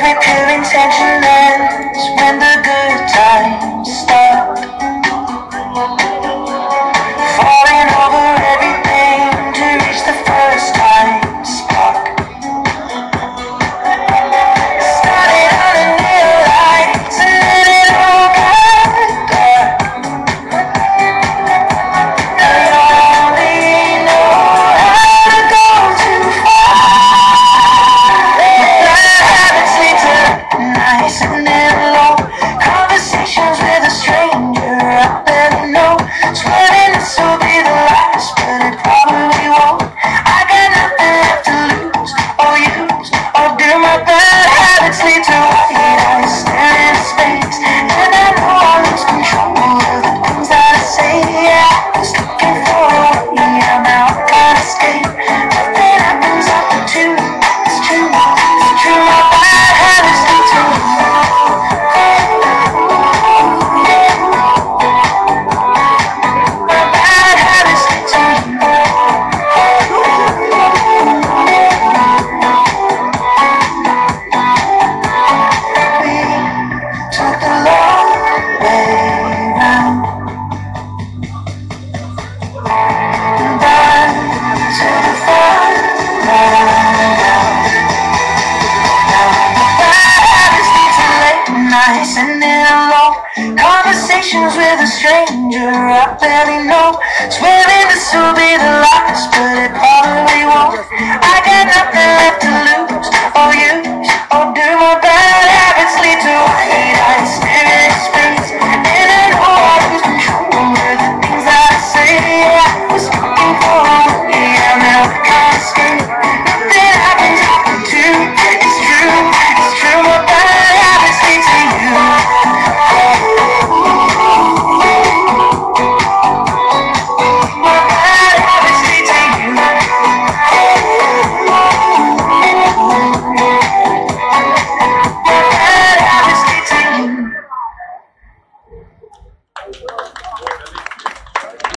Every pure intention ends when the nice and in Conversations with a stranger I barely know. Swearing this will be the last But it probably won't.